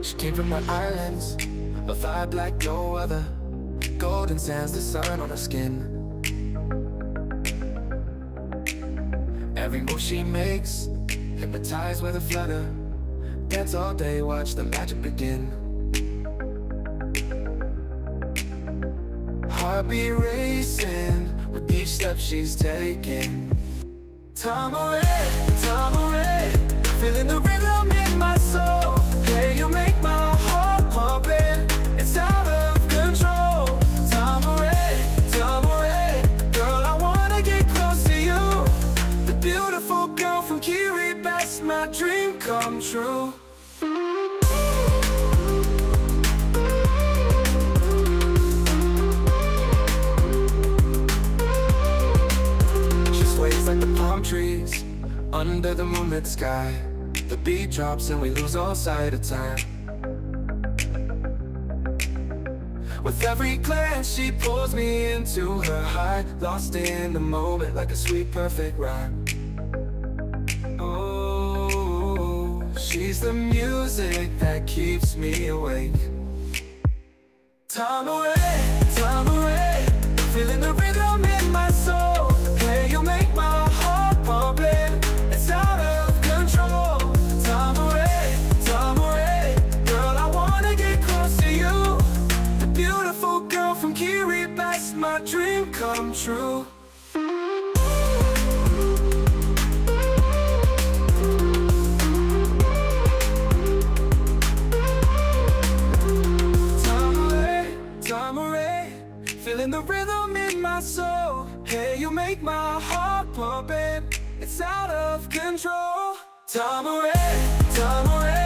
She came from the islands, a vibe like no other. Golden sands, the sun on her skin. Every move she makes, hypnotized with a flutter. Dance all day, watch the magic begin. Heartbeat racing with each step she's taking. Time away, time away, feeling the rhythm from my dream come true. She sways like the palm trees under the moonlit sky. The beat drops and we lose all sight of time. With every glance, she pulls me into her heart, lost in the moment like a sweet, perfect rhyme. She's the music that keeps me awake. Time away, time away, feeling the rhythm in my soul. Hey, you make my heart pumping. It's out of control. Time away, time away, girl, I wanna get close to you. The beautiful girl from Kiribati, my dream come true. and the rhythm in my soul. Hey, you make my heart pump. It's out of control. Tamare, tamare.